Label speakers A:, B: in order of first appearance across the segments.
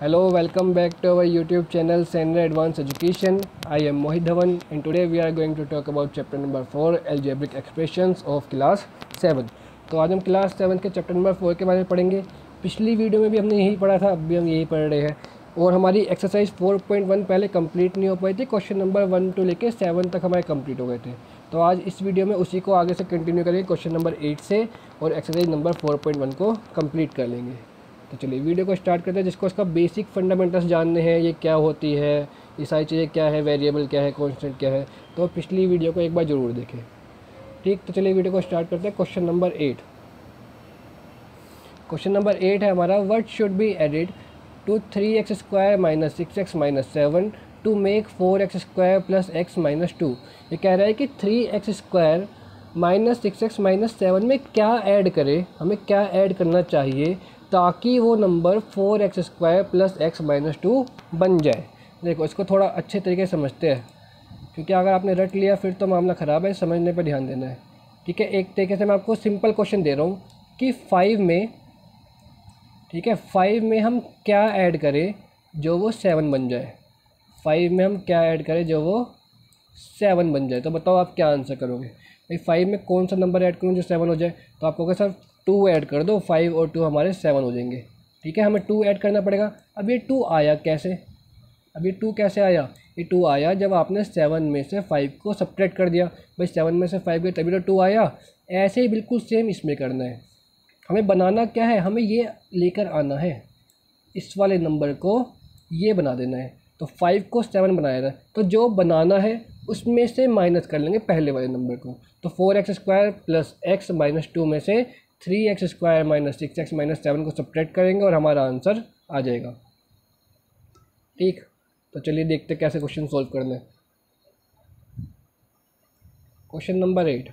A: Hello, welcome back to our YouTube channel Sender Advanced Education. I am Mohit Dhawan and today we are going to talk about chapter number 4 algebraic expressions of class 7. तो आज हम class seven के chapter number four के बारे में पढ़ेंगे पिछली video में भी हमने यही पढ़ा था अब भी हम यही पढ़ रहे हैं और हमारी एक्सरसाइज 4.1 पहले कंप्लीट नहीं हो पाई थी क्वेश्चन नंबर वन टू लेके सेवन तक हमारे कंप्लीट हो गए थे तो आज इस वीडियो में उसी को आगे से कंटिन्यू करेंगे क्वेश्चन नंबर एट से और एक्सरसाइज नंबर 4.1 को कंप्लीट कर लेंगे तो चलिए, वीडियो को स्टार्ट करते हैं, जिसको इसका बेसिक फंडामेंटल्स जानने हैं, ये क्या होती है, ये सारी चीज़ें क्या है वेरिएबल क्या है कॉन्स्टेंट क्या है तो पिछली वीडियो को एक बार ज़रूर देखें। ठीक तो चलिए वीडियो को स्टार्ट करते हैं question number eight question number eight है हमारा what should be added to three X square minus six X minus seven to make four X square plus X minus two ये कह रहा है कि three X square minus six X minus seven में क्या add करें? हमें क्या ऐड करना चाहिए? ताकि वो number four X square plus X minus two बन जाए। देखो, इसको थोड़ा अच्छे तरीके से समझते हैं, क्योंकि अगर आपने रट लिया, फिर तो मामला ख़राब है, समझने पर ध्यान देना है। ठीक है, एक तरीके से मैं आपको सिंपल क्वेश्चन दे रहा हूँ कि फाइव में, ठीक है, फाइव में हम क्या ऐड करें जो वो सेवन बन जाए। फाइव में हम क्या ऐड करें जो वो सेवन बन जाए। तो बताओ आप क्या आंसर करोगे? भाई, फाइव में कौन सा नंबर ऐड करूँ जो सेवन हो जाए? तो आप कहोगे, सर टू ऐड कर दो, फाइव और टू हमारे सेवन हो जाएँगे। ठीक है, हमें टू ऐड करना पड़ेगा। अब ये टू आया कैसे? अब ये टू कैसे आया? ये टू आया जब आपने सेवन में से फाइव को सपरेट कर दिया। भाई, सेवन में से फाइव गए, तभी तो टू आया। ऐसे ही बिल्कुल सेम इसमें करना है। हमें बनाना क्या है? हमें ये लेकर आना है। इस वाले नंबर को ये बना देना है। तो फाइव को सेवन बनाया था तो जो बनाना है, उसमें से माइनस कर लेंगे पहले वाले नंबर को। तो four X square plus X minus two में से three X square minus six X minus seven को सपरेट करेंगे और हमारा आंसर आ जाएगा। ठीक? तो चलिए देखते कैसे क्वेश्चन सॉल्व करना है। Question number eight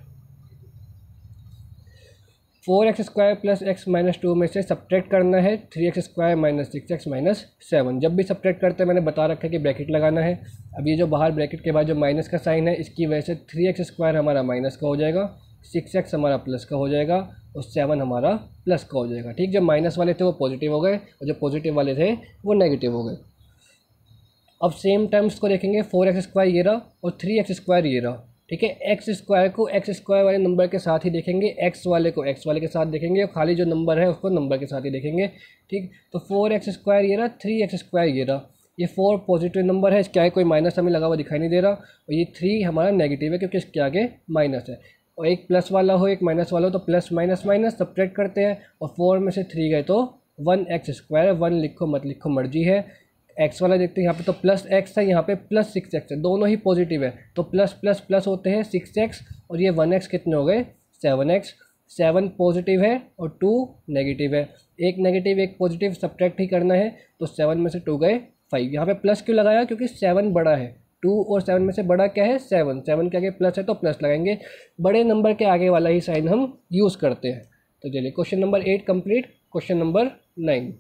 A: four X square plus X minus two में से सब्ट्रैक्ट करना है three X square minus six X minus seven जब भी सब्ट्रैक्ट करते हैं, मैंने बता रखा है कि ब्रैकेट लगाना है। अब ये जो बाहर ब्रैकेट के बाद जो माइनस का साइन है, इसकी वजह से थ्री एक्स स्क्वायर हमारा माइनस का हो जाएगा। सिक्स एक्स हमारा प्लस का हो जाएगा और सेवन हमारा प्लस का हो जाएगा। ठीक, जब माइनस वाले थे वो पॉजिटिव हो गए और जो पॉजिटिव वाले थे वो नेगेटिव हो गए। अब सेम टर्म्स को देखेंगे, फोर एक्स स्क्वायर ये रहा और थ्री एक्स स्क्वायर ये रहा। ठीक है, एक्स स्क्वायर को एक्स स्क्वायर वाले नंबर के साथ ही देखेंगे, एक्स वाले को एक्स वाले के साथ देखेंगे और खाली जो नंबर है उसको नंबर के साथ ही देखेंगे। ठीक तो फोर एक्स स्क्वायर ये रहा, थ्री एक्स स्क्वायर ये रहा। ये फोर पॉजिटिव नंबर है, इसके आगे कोई माइनस हमें लगा हुआ दिखाई नहीं दे रहा और ये थ्री हमारा नेगेटिव है क्योंकि इसके आगे माइनस है। और एक प्लस वाला हो, एक माइनस वाला हो तो प्लस माइनस माइनस सपरेट करते हैं और फोर में से थ्री गए तो वन एक्स स्क्वायर वन लिखो मत लिखो मर्ज़ी है। एक्स वाला देखते हैं, यहाँ पे तो प्लस एक्स है, यहाँ पे प्लस सिक्स एक्स है, दोनों ही पॉजिटिव है। तो प्लस प्लस प्लस होते हैं सिक्स एक्स और ये वन एक्स कितने हो गए? सेवन एक्स सेवन पॉजिटिव है और टू नेगेटिव है। एक नेगेटिव एक पॉजिटिव सब्ट्रैक्ट ही करना है तो सेवन में से टू गए फाइव यहाँ पे प्लस क्यों लगाया? क्योंकि सेवन बड़ा है। टू और सेवन में से बड़ा क्या है? सेवन। सेवन के आगे प्लस है तो प्लस लगाएँगे। बड़े नंबर के आगे वाला ही साइन हम यूज़ करते हैं। तो चलिए, question number eight complete, question number nine.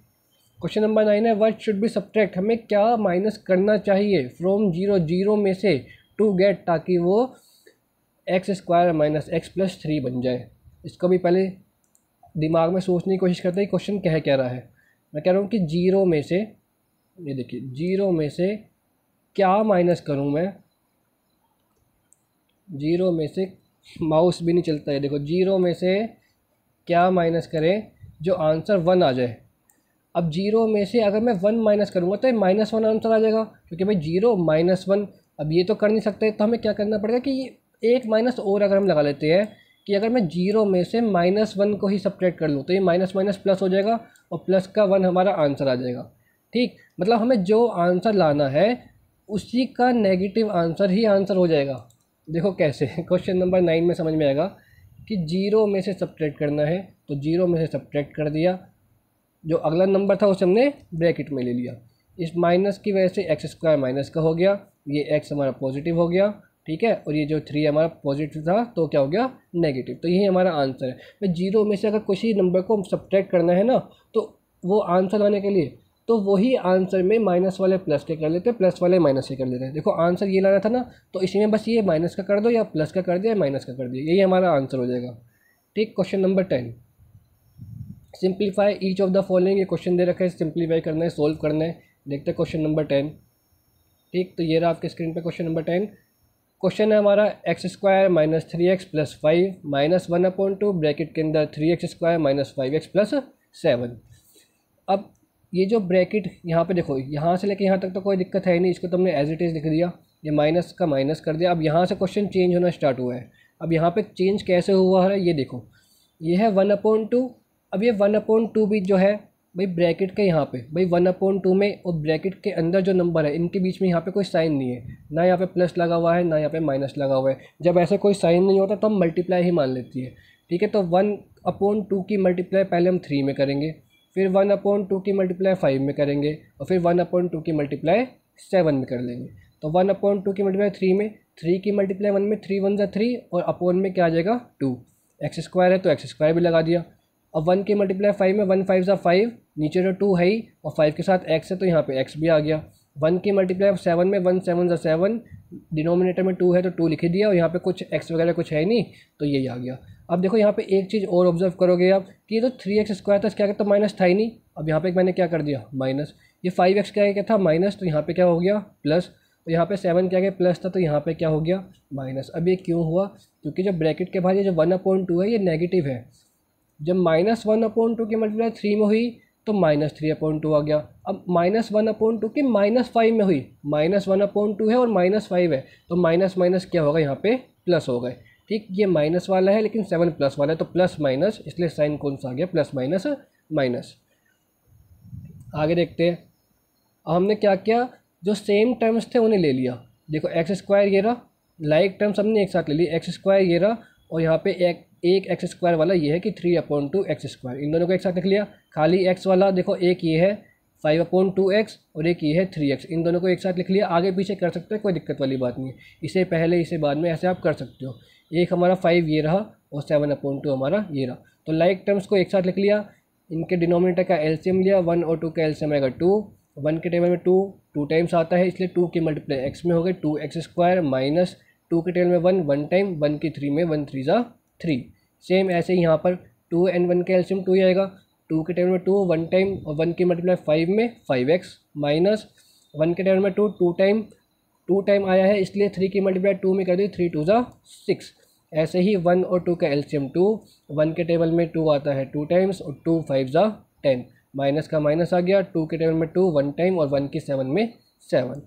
A: Question number nine है वट शुड बी सब्ट्रैक्ट। हमें क्या माइनस करना चाहिए फ्रॉम ज़ीरो ज़ीरो में से टू गेट ताकि वो X square minus X plus three बन जाए? इसको भी पहले दिमाग में सोचने की कोशिश करते हैं, क्वेश्चन कह कह रहा है? मैं कह रहा हूँ कि ज़ीरो में से, ये देखिए, ज़ीरो में से क्या माइनस करूँ मैं? ज़ीरो में से माउस भी नहीं चलता है। देखो, ज़ीरो में से क्या माइनस करें? जो आंसर वन आ जाए। अब ज़ीरो में से अगर मैं वन माइनस करूँगा तो माइनस वन आंसर आ जाएगा। क्योंकि भाई ज़ीरो माइनस वन, अब ये तो कर नहीं सकते। तो हमें क्या करना पड़ेगा कि एक माइनस और अगर हम लगा लेते हैं कि अगर मैं ज़ीरो में से माइनस वन को ही सपरेट कर लूँ तो ये माइनस माइनस प्लस हो जाएगा और प्लस का वन हमारा आंसर आ जाएगा। ठीक? मतलब हमें जो आंसर लाना है उसी का नेगेटिव आंसर ही आंसर हो जाएगा। देखो कैसे क्वेश्चन नंबर नाइन में समझ में आएगा कि ज़ीरो में से सब्ट्रैक्ट करना है तो ज़ीरो में से सब्ट्रैक्ट कर दिया। जो अगला नंबर था उसे हमने ब्रैकेट में ले लिया। इस माइनस की वजह से एक्स स्क्वायर माइनस का हो गया। ये एक्स हमारा पॉजिटिव हो गया, ठीक है? और ये जो थ्री हमारा पॉजिटिव था तो क्या हो गया? नेगेटिव तो यही हमारा आंसर है। ज़ीरो में से अगर किसी नंबर को सब्ट्रैक्ट करना है ना तो वो आंसर आने के लिए तो वही आंसर में माइनस वाले प्लस के कर लेते हैं, प्लस वाले माइनस के कर लेते हैं। देखो, आंसर ये लाना था ना तो इसी में बस ये माइनस का कर दो या प्लस का कर दिया या माइनस का कर दिया, यही हमारा आंसर हो जाएगा। ठीक, question number ten. Simplify each of the following, ये क्वेश्चन दे रखा है, सिंप्लीफाई करना है, सोल्व करना है। देखते हैं क्वेश्चन नंबर टेन। ठीक तो ये रहा आपके स्क्रीन पे क्वेश्चन नंबर टेन। क्वेश्चन है हमारा X square minus three X plus five minus one upon two, bracket के अंदर three X square minus five X plus seven. अब ये जो ब्रैकेट यहाँ पे देखो, यहाँ से लेके यहाँ तक तो कोई दिक्कत है ही नहीं, इसको तुमने एज इट इज़ लिख दिया, ये माइनस का माइनस कर दिया। अब यहाँ से क्वेश्चन चेंज होना स्टार्ट हुआ है। अब यहाँ पे चेंज कैसे हुआ है, ये देखो। ये है वन अपॉन टू अब ये वन अपॉन टू भी जो है, भाई ब्रैकेट के यहाँ पे, भाई वन अपॉन टू में और ब्रैकेट के अंदर जो नंबर है, इनके बीच में यहाँ पे कोई साइन नहीं है। ना यहाँ पे प्लस लगा हुआ है, ना यहाँ पे माइनस लगा हुआ है। जब ऐसा कोई साइन नहीं होता तो हम मल्टीप्लाई ही मान लेती है। ठीक है तो वन अपॉन टू की मल्टीप्लाई पहले हम थ्री में करेंगे। फिर वन अपॉन टू की मल्टीप्लाई फाइव में करेंगे और फिर वन अपॉन टू की मल्टीप्लाई सेवन में कर लेंगे। तो वन अपॉन टू की मल्टीप्लाई थ्री में, थ्री की मल्टीप्लाई वन में थ्री वन ज़ा थ्री और अपॉन में क्या आ जाएगा? टू। एक्स स्क्वायर है तो एक्स स्क्वायर भी लगा दिया। अब वन की मल्टीप्लाई फाइव में वन फाइव ज़ा फाइव, नीचे जो टू है ही और फाइव के साथ एक्स है तो यहाँ पे एक्स भी आ गया। वन की मल्टीप्लाई सेवन में वन सेवन ज़ा सेवन, डिनोमिनेटर में टू है तो टू लिख दिया और यहाँ पे कुछ एक्स वगैरह कुछ है नहीं तो यही आ गया। अब देखो यहाँ पे एक चीज़ और ऑब्ज़र्व करोगे आप कि ये तो थ्री एक्स स्क्वायर था क्या कहता तो माइनस था ही नहीं। अब यहाँ पे मैंने क्या कर दिया? माइनस ये फाइव एक्स क्या क्या था? माइनस तो यहाँ पे क्या हो गया? प्लस तो यहाँ पे सेवन क्या गया प्लस था तो यहाँ पे क्या हो गया? माइनस अब ये क्यों हुआ? क्योंकि जब ब्रैकेट के बाद ये जो वन अपॉइंट टू है, ये नेगेटिव है। जब माइनस वन अपॉइंट टू की मल्टीप्लाई थ्री में हुई तो माइनस थ्री अपॉइंट टू आ गया। अब माइनस वन अपॉइंट टू की माइनस फाइव में हुई। माइनस वन अपॉइंट टू है और माइनस फाइव है। तो माइनस माइनस क्या होगा? यहाँ पे प्लस हो गए। ठीक, ये माइनस वाला है, लेकिन सेवन प्लस वाला है तो प्लस माइनस, इसलिए साइन कौन सा आ गया? Plus minus minus. आगे देखते हैं। हमने क्या किया? जो सेम टर्म्स थे, उन्हें ले लिया। देखो एक्स स्क्वायर ये रहा लाइक टर्म्स हमने एक साथ ले लिया एक्स स्क्वायर ये रहा, और यहाँ पे एक एक एक्स स्क्वायर वाला ये है कि three upon two X square इन दोनों को एक साथ लिख लिया। खाली एक्स वाला, देखो, एक ये है फाइव अपॉइंट टू एक्स और एक ये है थ्री एक्स। इन दोनों को एक साथ लिख लिया, आगे पीछे कर सकते हो, कोई दिक्कत वाली बात नहीं है। इसे पहले, इसे बाद में ऐसे आप कर सकते हो। एक हमारा फाइव ये रहा और सेवन अपॉइंट टू हमारा ये रहा। तो लाइक टर्म्स को एक साथ लिख लिया, इनके डिनोमिनेटर का एल्शियम लिया, वन और टू का एल्शियम आएगा टू। वन के टेबल में टू टू टाइम्स आता है, इसलिए टू की मल्टीप्लाई एक्स में हो गए two X square minus two के टेबल में वन वन टाइम, वन की थ्री में वन थ्री ज़ा थ्री। सेम ऐसे ही यहाँ पर टू एंड वन का एल्शियम टू ही आएगा। टू के टेबल में टू वन टाइम और वन की मल्टीप्लाई फाइव में फाइव एक्स माइनस वन के टेबल में two two time two time आया है, इसलिए थ्री की मल्टीप्लाई टू में कर दी थ्री टू ज़ा सिक्स ऐसे ही वन और टू का एल्शियम टू वन के टेबल में टू आता है टू टाइम्स और टू फाइव ज़ा टेन माइनस का माइनस आ गया टू के टेबल में टू वन टाइम और वन की सेवन में सेवन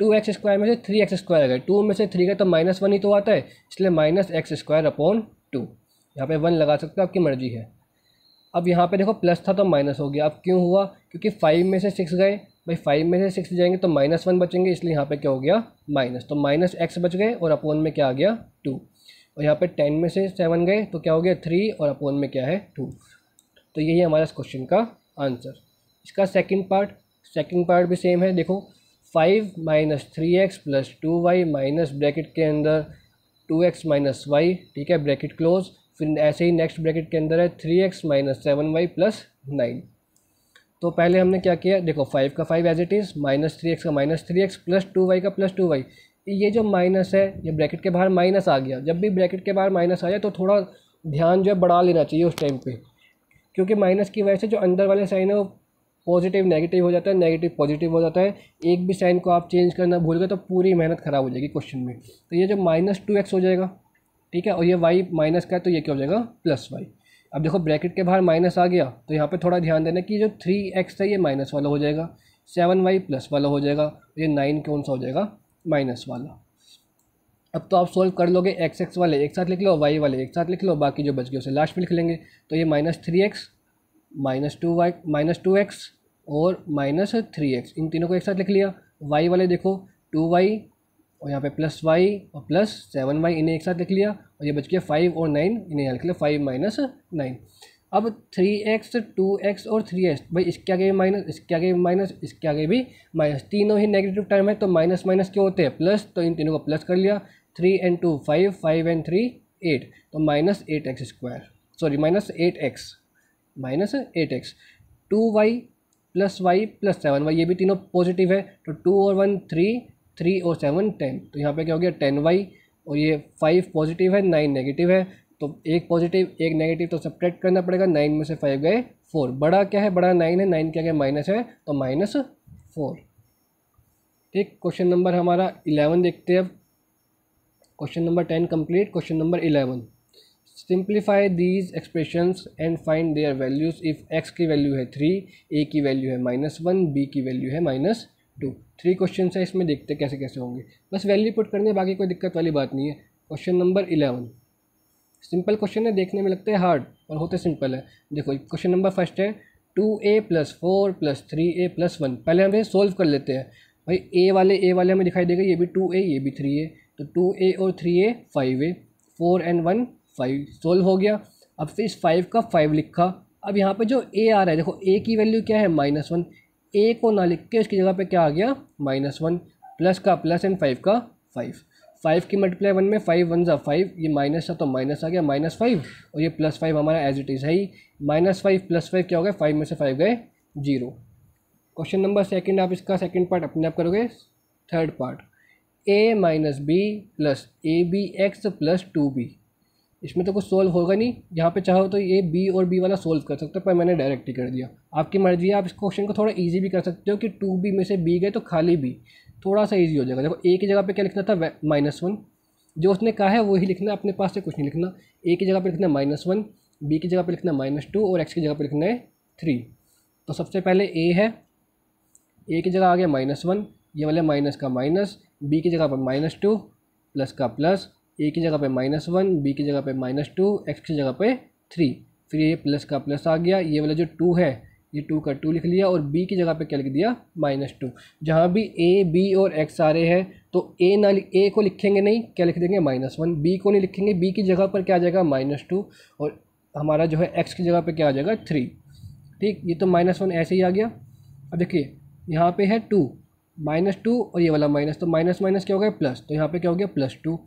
A: टू एक्स स्क्वायर में से थ्री एक्स स्क्वायर आ गया टू में से थ्री का तो माइनस वन ही तो आता है, इसलिए minus X square upon two यहाँ पे वन लगा सकते हो आपकी मर्ज़ी है। अब यहाँ पे देखो प्लस था तो माइनस हो गया। अब क्यों हुआ? क्योंकि फाइव में से सिक्स गए। भाई फाइव में से सिक्स जाएँगे तो माइनस वन बचेंगे, इसलिए यहाँ पे क्या हो गया? माइनस तो माइनस एक्स बच गए और अपोन में क्या आ गया? टू और यहाँ पे टेन में से सेवन गए तो क्या हो गया? थ्री और अपोन में क्या है? टू तो यही हमारा इस क्वेश्चन का आंसर इसका सेकेंड पार्ट सेकेंड पार्ट भी सेम है। देखो five minus three X plus two Y minus bracket के अंदर टू एक्स माइनस वाई ठीक है ब्रैकेट क्लोज फिर ऐसे ही नेक्स्ट ब्रैकेट के अंदर है three X minus seven Y plus nine तो पहले हमने क्या किया? देखो फाइव का five as it is minus three X का minus three X plus two Y का प्लस टू वाई ये जो माइनस है, ये ब्रैकेट के बाहर माइनस आ गया. जब भी ब्रैकेट के बाहर माइनस आ जाए तो थोड़ा ध्यान जो है बढ़ा लेना चाहिए उस टाइम पे. क्योंकि माइनस की वजह से जो अंदर वाले साइन है, वो पॉजिटिव नेगेटिव हो जाता है नेगेटिव पॉजिटिव हो जाता है. एक भी साइन को आप चेंज करना भूल गए तो पूरी मेहनत ख़राब हो जाएगी क्वेश्चन में. तो ये जो माइनस टू एक्स हो जाएगा ठीक है, और ये वाई माइनस का है तो ये क्या हो जाएगा? प्लस वाई अब देखो ब्रैकेट के बाहर माइनस आ गया तो यहाँ पे थोड़ा ध्यान देना कि जो थ्री एक्स है, ये माइनस वाला हो जाएगा. सेवन वाई प्लस वाला हो जाएगा, ये नाइन कौन सा हो जाएगा? माइनस वाला. अब तो आप सोल्व कर लोगे एक्स एक्स वाले, एक साथ लिख लो वाई वाले एक साथ लिख लो, बाकी जो बच गए उसे लास्ट में लिख लेंगे. तो ये minus three X minus two Y minus two X और माइनस थ्री एक्स इन तीनों को एक साथ लिख लिया. वाई वाले देखो टू वाई और यहाँ पे प्लस वाई और प्लस सेवन वाई इन्हें एक साथ लिख लिया और ये बच गया फाइव और नाइन इन्हें यहाँ लिख लिया फाइव माइनस नाइन अब थ्री एक्स टू एक्स और थ्री एक्स भाई इसके आगे भी माइनस इसके आगे भी माइनस इसके आगे भी माइनस तीनों ही नेगेटिव टर्म है तो माइनस माइनस क्यों होते हैं? प्लस तो इन तीनों को प्लस कर लिया. Three and two five five and three eight तो minus eight X square sorry minus eight X minus eight X two Y plus Y plus seven Y ये भी तीनों पॉजिटिव है. तो टू और वन थ्री थ्री और seven ten तो यहाँ पे क्या हो गया? टेन वाई और ये फाइव पॉजिटिव है नाइन नेगेटिव है। तो एक पॉजिटिव एक नेगेटिव तो सब्ट्रैक्ट करना पड़ेगा। नाइन में से फाइव गए फोर बड़ा क्या है? बड़ा नाइन है नाइन क्या गया माइनस है। तो माइनस फोर ठीक? क्वेश्चन नंबर हमारा इलेवन देखते हैं अब। Question number ten complete question number eleven simplify these expressions and find their values if X की वैल्यू है थ्री ए की वैल्यू है माइनस वन बी की वैल्यू है माइनस टू थ्री क्वेश्चन है, इसमें देखते कैसे कैसे होंगे। बस वैल्यू पुट करने बाकी कोई दिक्कत वाली बात नहीं है। Question number eleven simple question है, देखने में लगते हैं हार्ड और होते सिंपल है। देखो क्वेश्चन नंबर फ़र्स्ट है two A plus four plus three A plus one पहले हम सोल्व कर लेते हैं। भाई ए वाले ए वाले हमें दिखाई देगा, ये भी टू ए ये भी थ्री ए तो टू ए और three A five A four and one five solve हो गया। अब फिर इस फाइव का फाइव लिखा। अब यहाँ पे जो ए आ रहा है, देखो ए की वैल्यू क्या है? माइनस वन ए को ना लिख के उसकी जगह पे क्या आ गया? माइनस वन, प्लस का, प्लस एंड फाइव का फाइव। फाइव की मल्टीप्लाई वन में फाइव, वन ज़ा फाइव, ये माइनस था तो माइनस आ गया, माइनस फाइव। और ये प्लस फाइव हमारा एज इट इज़ है ही। माइनस फाइव, प्लस फाइव क्या हो गया फाइव में से फाइव गए, ज़ीरो। क्वेश्चन नंबर सेकेंड आप इसका सेकेंड पार्ट अपने आप करोगे? Third part A minus B plus A B X plus two B इसमें तो कुछ सोल्व होगा नहीं। यहाँ पे चाहो तो ये बी और बी वाला सोल्व कर सकते हो, पर मैंने डायरेक्ट ही कर दिया। आपकी मर्ज़ी है, आप इस क्वेश्चन को थोड़ा इजी भी कर सकते हो कि टू बी में से बी गए तो खाली बी थोड़ा सा ईजी हो जाएगा। देखो ए की जगह पे क्या लिखना था? माइनस वन जो उसने कहा है, वही लिखना अपने पास से कुछ नहीं लिखना। ए की जगह पर लिखना माइनस वन बी की जगह पर लिखना माइनस टू और एक्स की जगह पर लिखना है थ्री तो सबसे पहले ए है। ए की जगह आ गया माइनस वन ये वाले माइनस का माइनस बी की जगह पर माइनस टू प्लस का प्लस ए की जगह पे माइनस वन बी की जगह पे माइनस टू एक्स की जगह पे थ्री फिर ये प्लस का प्लस आ गया। ये वाला जो टू है, ये टू का टू लिख लिया और बी की जगह पे क्या लिख दिया? माइनस टू जहाँ भी ए बी और एक्स आ रहे हैं तो ए ना ए को लिखेंगे नहीं, क्या लिख देंगे? माइनस वन बी को नहीं लिखेंगे। बी की जगह पर क्या आ जाएगा? माइनस टू और हमारा जो है एक्स की जगह पे क्या आ जाएगा? थ्री ठीक? ये तो माइनस वन ऐसे ही आ गया। अब देखिए, यहाँ पे है टू माइनस टू और ये वाला माइनस तो माइनस माइनस क्या हो गया? प्लस तो यहाँ पे क्या हो गया? प्लस टू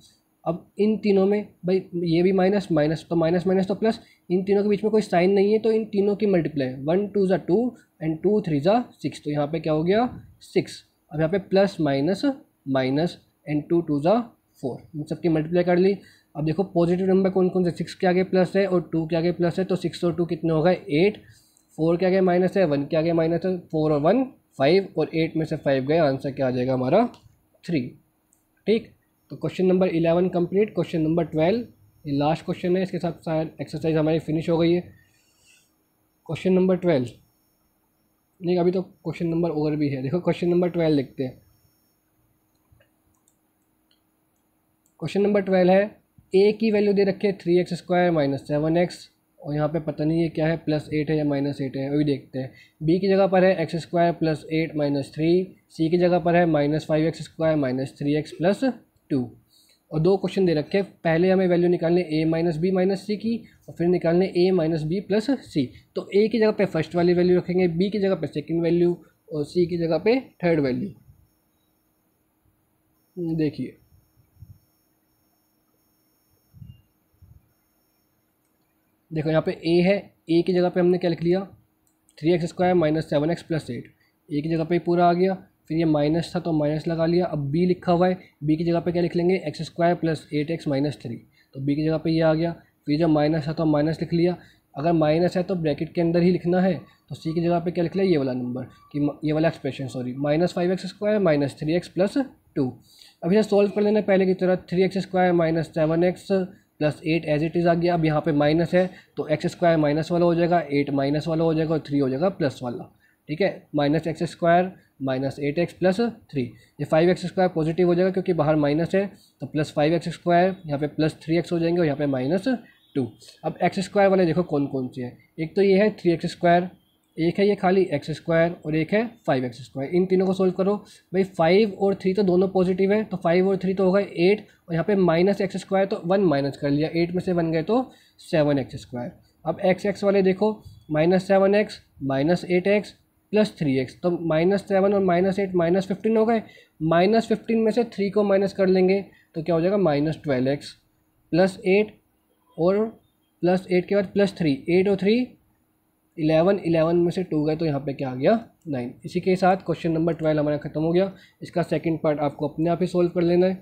A: अब इन तीनों में, भाई, ये भी माइनस माइनस तो माइनस माइनस तो प्लस इन तीनों के बीच में कोई साइन नहीं है तो इन तीनों की मल्टीप्लाई वन टू ज़ा टू एंड टू थ्री ज़ा सिक्स तो यहाँ पे क्या हो गया? सिक्स अब यहाँ पे plus minus minus and two two ज़ा फोर इन सबकी मल्टीप्लाई कर ली। अब देखो पॉजिटिव नंबर कौन कौन से सिक्स के आगे प्लस है और टू के आगे प्लस है तो सिक्स और टू कितने हो गए? एट फोर के आगे माइनस है वन के आगे माइनस है फोर और वन फाइव और एट में से फाइव गए। आंसर क्या आ जाएगा हमारा? थ्री ठीक? तो question number eleven complete question number twelve ये लास्ट क्वेश्चन है, इसके साथ शायद एक्सरसाइज हमारी फिनिश हो गई है. क्वेश्चन नंबर ट्वेल्व नहीं, अभी तो क्वेश्चन नंबर और भी है. देखो क्वेश्चन नंबर ट्वेल्व लिखते हैं. क्वेश्चन नंबर ट्वेल्व है ए की वैल्यू दे रखे three X square minus seven X और यहाँ पे पता नहीं है क्या है प्लस एट है या माइनस एट है, वही देखते हैं. बी की जगह पर है X square plus eight minus three C की जगह पर है minus five X square minus three X plus two. और दो क्वेश्चन दे रखे हैं। पहले हमें वैल्यू निकालने A minus B minus C की और फिर निकालने A minus B plus C तो ए की जगह पे फ़र्स्ट वाली वैल्यू रखेंगे बी की जगह पे सेकंड वैल्यू और सी की जगह पे थर्ड वैल्यू देखिए। देखो यहाँ पे ए है। ए की जगह पे हमने क्या लिख लिया? Three X square minus seven X plus eight A की जगह पे पूरा आ गया। फिर ये माइनस था तो माइनस लगा लिया। अब बी लिखा हुआ है। बी की जगह पे क्या लिख लेंगे? X square plus eight X minus three तो बी की जगह पे ये आ गया। फिर जब माइनस था तो माइनस लिख लिया। अगर माइनस है तो ब्रैकेट के अंदर ही लिखना है। तो सी की जगह पे क्या लिख लिया? ये वाला नंबर कि ये वाला expression sorry minus five x square minus three x plus two अब इसे सॉल्व कर लेना पहले की तरह। Three x square minus seven x plus eight as it is आ गया। अब यहाँ पे माइनस है। तो एक्स स्क्वायर माइनस वाला हो जाएगा। एट माइनस वाला हो जाएगा और थ्री हो जाएगा प्लस वाला। ठीक है? Minus x square minus eight x plus three. ये फाइव एक्स स्क्वायर पॉजिटिव हो जाएगा क्योंकि बाहर माइनस है तो प्लस फाइव एक्स स्क्वायर, यहाँ पे प्लस थ्री एक्स हो जाएँगे और यहाँ पे माइनस टू। अब एक्स स्क्वायर वाले देखो कौन कौन से हैं। एक तो ये है थ्री एक्स स्क्वायर, एक है ये खाली एक्स स्क्वायर और एक है फाइव एक्स स्क्वायर। इन तीनों को सोल्व करो। भाई फाइव और थ्री तो दोनों पॉजिटिव है तो फाइव और थ्री तो होगा एट और यहाँ पे माइनस एक्स स्क्वायर तो वन माइनस कर लिया। एट में से वन गए तो सेवन एक्स स्क्वायर। अब एक्स एक्स वाले देखो, minus seven x, minus eight x plus three x. तो माइनस सेवन और माइनस एट, माइनस फिफ्टीन हो गए। माइनस फिफ्टीन में से थ्री को माइनस कर लेंगे तो क्या हो जाएगा? Minus twelve x. Plus eight और प्लस एट के बाद प्लस थ्री। एट और थ्री, इलेवन इलेवन में से टू गए तो यहाँ पे क्या आ गया? नाइन। इसी के साथ क्वेश्चन नंबर ट्वेल्व हमारा ख़त्म हो गया। इसका सेकंड पार्ट आपको अपने आप ही सोल्व कर लेना है।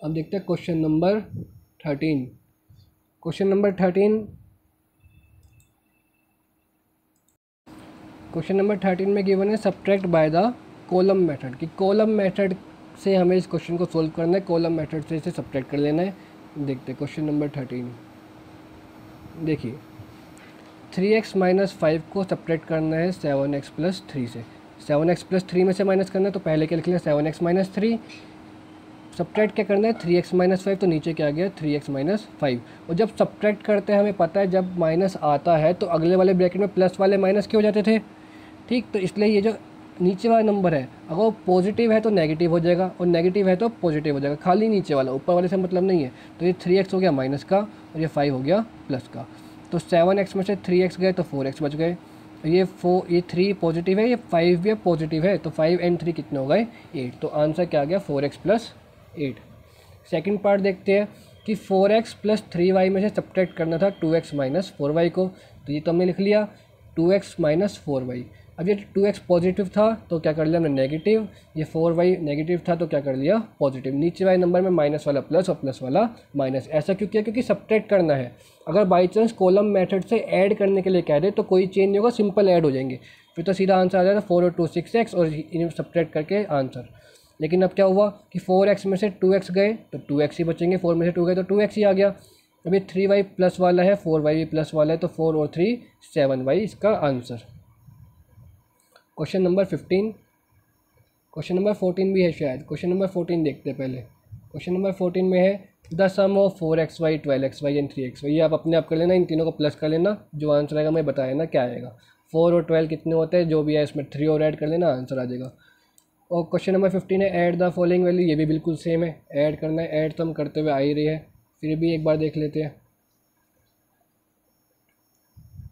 A: अब देखते हैं question number thirteen question number thirteen question number thirteen में गिवन है subtract by the column method कि कॉलम मेथड से हमें इस क्वेश्चन को सोल्व करना है कॉलम मेथड से इसे सब्ट्रैक्ट कर लेना है। देखते हैं क्वेश्चन नंबर थर्टीन देखिए थ्री एक्स माइनस फाइव को सब्ट्रैक्ट करना है सेवन एक्स प्लस थ्री से। सेवन एक्स प्लस थ्री में से माइनस करना है तो पहले क्या लिख लिया seven x minus three subtract क्या करना है? थ्री एक्स माइनस फाइव तो नीचे क्या आ गया? थ्री एक्स माइनस फाइव और जब सब्ट्रैक्ट करते हैं, हमें पता है, जब माइनस आता है तो अगले वाले ब्रैकेट में प्लस वाले माइनस क्यों हो जाते थे? ठीक तो इसलिए ये जो नीचे वाला नंबर है, अगर वो पॉजिटिव है तो नेगेटिव हो जाएगा, और नेगेटिव है तो पॉजिटिव हो जाएगा, खाली नीचे वाला, ऊपर वाले से मतलब नहीं है। तो ये थ्री एक्स हो गया माइनस का, और ये फाइव हो गया प्लस का। तो सेवन एक्स में से थ्री एक्स गए तो फोर एक्स बच गए। ये फोर ये थ्री पॉजिटिव है, ये फाइव भी पॉजिटिव है तो फाइव एंड थ्री कितने हो गए? एट तो आंसर क्या आ गया? Four x plus eight second part देखते हैं कि four x plus three y में से सब्ट्रैक्ट करना था two x minus four y को। तो ये तो हमने लिख लिया two x minus four y अब ये टू एक्स पॉजिटिव था तो क्या कर लिया हमने नेगेटिव ये फोर वाई नेगेटिव था तो क्या कर लिया? पॉजिटिव नीचे वाले नंबर में माइनस वाला प्लस और प्लस वाला माइनस ऐसा क्यों किया? क्योंकि सब्ट्रैक्ट करना है। अगर बाई चांस कॉलम मेथड से ऐड करने के लिए कह दे तो कोई चेंज नहीं होगा सिंपल ऐड हो जाएँगे। फिर तो सीधा आंसर आ जाएगा फोर और टू सिक्स एक्स और इन्हें सब्ट्रैक्ट करके आंसर लेकिन अब क्या हुआ कि फोर एक्स में से टू एक्स गए तो टू एक्स ही बचेंगे। फोर में से टू गए तो टू एक्स ही आ गया। अभी थ्री वाई प्लस वाला है फोर वाई भी प्लस वाला है तो फोर और थ्री सेवन वाई इसका answer question number fifteen. Question number fourteen भी है शायद। क्वेश्चन नंबर फोर्टीन देखते हैं पहले। क्वेश्चन नंबर फोर्टीन में है the sum of four x y twelve x y and three x y ये आप अपने आप कर लेना, इन तीनों को प्लस कर लेना। जो आंसर आएगा, मैं बताया ना क्या आएगा। फोर और ट्वेल्व कितने होते हैं? जो भी है, इसमें थ्री और ऐड कर लेना आंसर आ जाएगा। और क्वेश्चन नंबर फिफ्टीन है ऐड द फॉलोइंग वैल्यू ये भी बिल्कुल सेम है। ऐड करना है ऐड तो हम करते हुए आ ही रही है। फिर भी एक बार देख लेते हैं।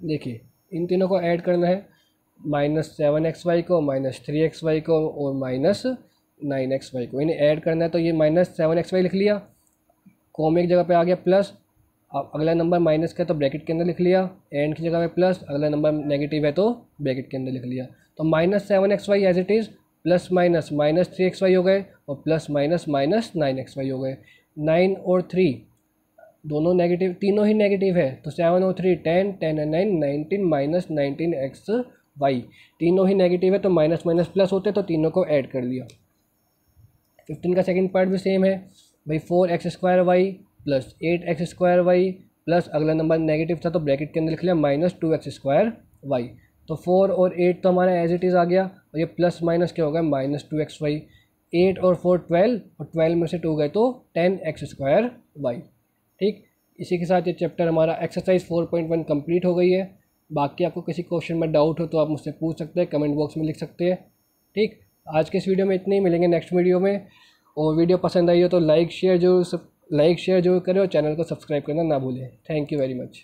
A: देखिए, इन तीनों को ऐड करना है। माइनस सेवन एक्स वाई को, माइनस थ्री एक्स वाई को और माइनस नाइन एक्स वाई को। इन्हें ऐड करना है तो ये माइनस सेवन एक्स वाई लिख लिया। कॉम एक जगह पे आ गया प्लस। अब अगला नंबर माइनस का तो ब्रैकेट के अंदर लिख लिया। एंड की जगह पे प्लस, अगला नंबर नेगेटिव है तो ब्रैकेट के अंदर लिख लिया। तो minus seven x y as it is plus minus minus three x y हो गए और plus minus minus nine x y हो गए। नाइन और थ्री, दोनों नेगेटिव, तीनों ही नेगेटिव है। तो सेवन और three, ten ten and nine nineteen minus nineteen x y. तीनों ही नेगेटिव है तो माइनस माइनस प्लस होते तो तीनों को ऐड कर लिया फिफ्टीन का सेकंड पार्ट भी सेम है। भाई four x square y plus eight x square y plus अगला नंबर नेगेटिव था तो ब्रैकेट के अंदर लिख लिया minus two x square y तो फोर और एट तो हमारा एज इट इज़ आ गया। और ये प्लस माइनस क्या हो गया? Minus two x y eight और फोर ट्वेल्व और ट्वेल्व में से टू गए तो टेन एक्स स्क्वायर वाई ठीक? इसी के साथ ये चैप्टर हमारा exercise four point one complete हो गई है। बाकी आपको किसी क्वेश्चन में डाउट हो तो आप मुझसे पूछ सकते हैं कमेंट बॉक्स में लिख सकते हैं। ठीक? आज के इस वीडियो में इतने ही, मिलेंगे नेक्स्ट वीडियो में। और वीडियो पसंद आई हो तो लाइक शेयर जो लाइक शेयर ज़रूर करें और चैनल को सब्सक्राइब करना ना भूलें। Thank you very much